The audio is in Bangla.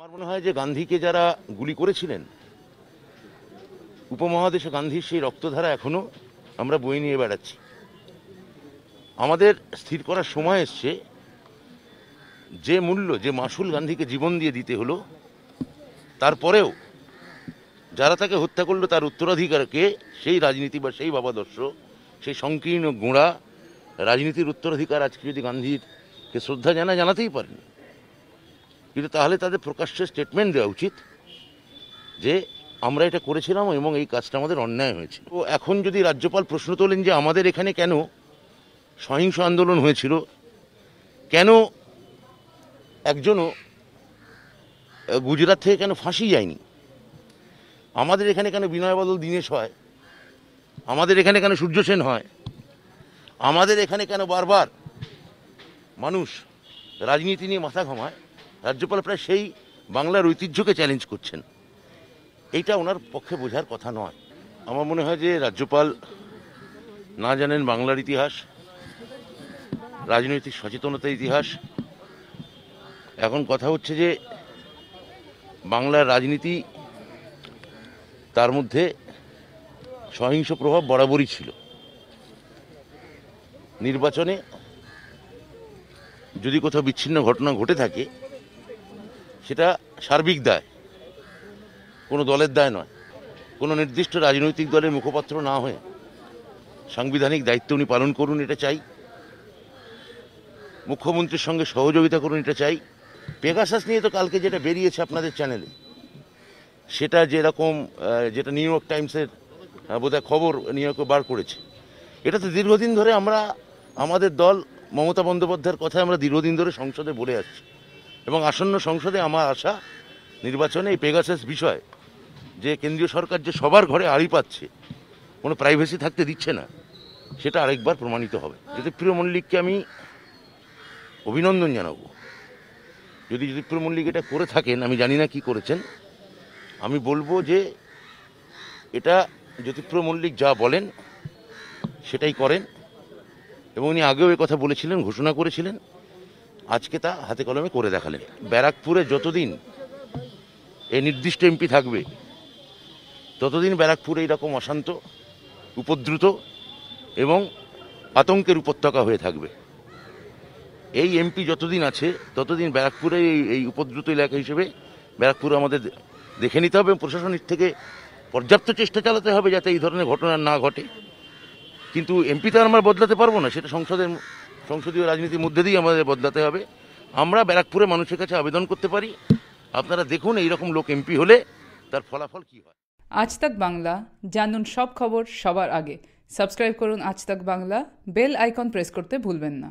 আমার মনে হয় যে গান্ধীকে যারা গুলি করেছিলেন, উপমহাদেশে গান্ধীর সেই রক্তধারা এখনও আমরা বয়ে নিয়ে বেড়াচ্ছি। আমাদের স্থির করার সময় এসছে, যে মূল্য, যে মাসুল গান্ধীকে জীবন দিয়ে দিতে হলো, তারপরেও যারা তাকে হত্যা করল তার উত্তরাধিকারকে, সেই রাজনীতি বা সেই ভাবাদর্শ সেই সংকীর্ণ গোঁড়া, রাজনীতির উত্তরাধিকার আজকে যদি গান্ধীরকে শ্রদ্ধা জানা জানাতেই পারেন কিন্তু তাহলে তাদের প্রকাশ্যে স্টেটমেন্ট দেওয়া উচিত যে আমরা এটা করেছিলাম এবং এই কাজটা আমাদের অন্যায় হয়েছে তো এখন যদি রাজ্যপাল প্রশ্ন তোলেন যে আমাদের এখানে কেন সহিংস আন্দোলন হয়েছিল, কেন একজনও গুজরাট থেকে কেন ফাঁসি যায়নি? আমাদের এখানে কেন বিনয় বদল, দীনেশ হয়? আমাদের এখানে কেন সূর্য সেন হয়? আমাদের এখানে কেন বারবার মানুষ রাজনীতি নিয়ে মাথা ঘামায়? রাজ্যপাল প্রায় সেই বাংলার ঐতিহ্যকে চ্যালেঞ্জ করছেন। এইটা ওনার পক্ষে বোঝার কথা নয়। আমার মনে হয় যে রাজ্যপাল না জানেন বাংলার ইতিহাস, রাজনৈতিক সচেতনতার ইতিহাস। এখন কথা হচ্ছে যে বাংলার রাজনীতি তার মধ্যে সহিংস প্রভাব বরাবরই ছিল। নির্বাচনে যদি কোথাও বিচ্ছিন্ন ঘটনা ঘটে থাকে সেটা সার্বিক দায়। কোনো দলের দায় নয়। কোনো নির্দিষ্ট রাজনৈতিক দলের মুখপাত্র না হয়ে সাংবিধানিক দায়িত্ব উনি পালন করুন, এটা চাই। মুখ্যমন্ত্রীর সঙ্গে সহযোগিতা করুন, এটা চাই। পেগাসাস নিয়ে তো কালকে যেটা বেরিয়েছে আপনাদের চ্যানেলে, সেটা যেরকম যেটা নিউ ইয়র্ক টাইমসের বোধহয় খবর নিউ ইয়র্কে বার করেছে। এটা তো দীর্ঘদিন ধরে আমরা, আমাদের দল মমতা বন্দ্যোপাধ্যায়ের কথা আমরা দীর্ঘদিন ধরে সংসদে বলে আসছি। এবং আসন্ন সংসদে আমার আশা নির্বাচনে এই পেগাসাস বিষয়, যে কেন্দ্রীয় সরকার যে সবার ঘরে আড়ি পাচ্ছে, কোনো প্রাইভেসি থাকতে দিচ্ছে না, সেটা আরেকবার প্রমাণিত হবে। জ্যোতিপ্রিয় মল্লিককে আমি অভিনন্দন জানাব, যদি জ্যোতিপ্রিয় মল্লিক এটা করে থাকেন, আমি জানি না কি করেছেন, আমি বলব যে এটা জ্যোতিপ্রিয় মল্লিক যা বলেন, সেটাই করেন। এবং উনি আগেও কথা বলেছিলেন, ঘোষণা করেছিলেন। আজকে তা হাতে কলমে করে দেখালেন। ব্যারাকপুরে যতদিন এই নির্দিষ্ট এমপি থাকবে, ততদিন ব্যারাকপুর এইরকম অশান্ত, উপদ্রুত এবং আতঙ্কের উপত্যকা হয়ে থাকবে। এই এমপি যতদিন আছে, ততদিন ব্যারাকপুরে এই উপদ্রুত এলাকা হিসেবে ব্যারাকপুর আমাদের দেখে নিতে হবে এবং প্রশাসনিক থেকে পর্যাপ্ত চেষ্টা চালাতে হবে যাতে এই ধরনের ঘটনা না ঘটে। কিন্তু এমপি তো আমরা বদলাতে পারব না, সেটা সংসদের সংসদীয় রাজনীতির মধ্যে দিয়েই আমাদের বদলাতে হবে। আমরা ব্যারাকপুরে মানুষের কাছে আবেদন করতে পারি। আপনারা দেখুন এইরকম লোক এমপি হলে তার ফলাফল কি হয়। আজ তাক বাংলা, জানুন সব খবর সবার আগে। সাবস্ক্রাইব করুন আজ তাক বাংলা, বেল আইকন প্রেস করতে ভুলবেন না।